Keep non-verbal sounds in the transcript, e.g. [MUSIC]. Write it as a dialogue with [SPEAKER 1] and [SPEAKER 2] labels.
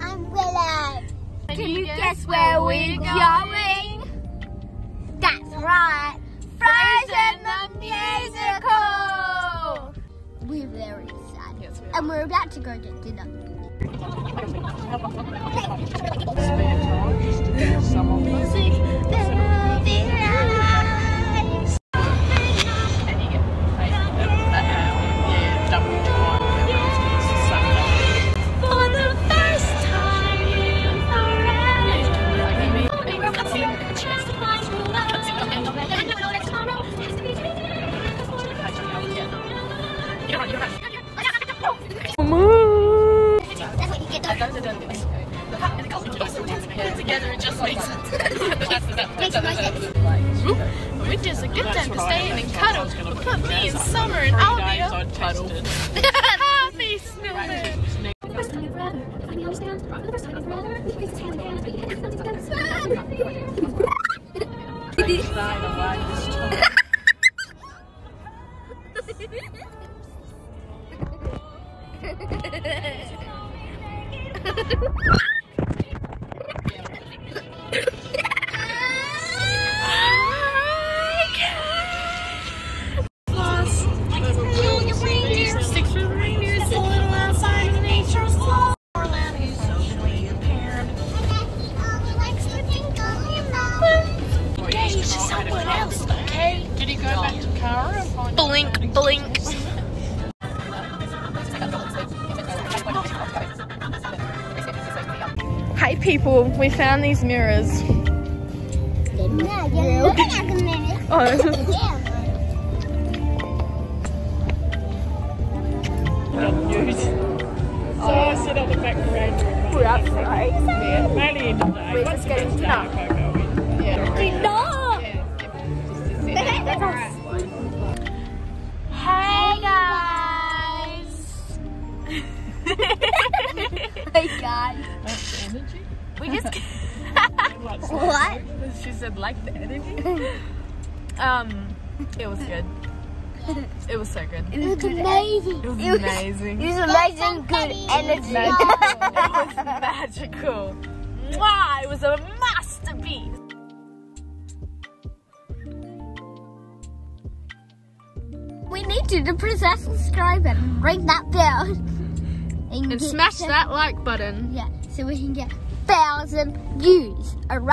[SPEAKER 1] I'm Willard. Can, you guess, where we're going? That's right. Frozen the Musical! We're very excited. And we're about to go get dinner. [LAUGHS]
[SPEAKER 2] You get
[SPEAKER 1] done.
[SPEAKER 2] Together just makes a good time to stay and cuddle. Put me in summer and I'll be a. Happy snowman.
[SPEAKER 1] For the first time in forever, I [LAUGHS] finally understand. For the first time in forever, we face hand in hand. We can do something together.
[SPEAKER 2] Six for the reindeers, a someone else, okay? Did he go back to Blink, blink. Hey people, we found these mirrors. Oh,
[SPEAKER 3] So I sit on the back veranda.
[SPEAKER 2] we're outside.
[SPEAKER 3] Yeah, mainly in the day.
[SPEAKER 2] We're just getting
[SPEAKER 3] gets
[SPEAKER 2] to
[SPEAKER 3] dark, I go in. Yeah.
[SPEAKER 1] We just [LAUGHS] what?
[SPEAKER 2] She said like the energy. [LAUGHS] Um, it was good. It was so good.
[SPEAKER 1] It was amazing.
[SPEAKER 2] It was amazing.
[SPEAKER 1] It was amazing, good energy.
[SPEAKER 2] It was magical. Mwah! It was a masterpiece.
[SPEAKER 1] we need you to press that subscribe and ring that bell.
[SPEAKER 2] And
[SPEAKER 1] get-
[SPEAKER 2] smash that like button.
[SPEAKER 1] Yeah, so we can get thousand views around.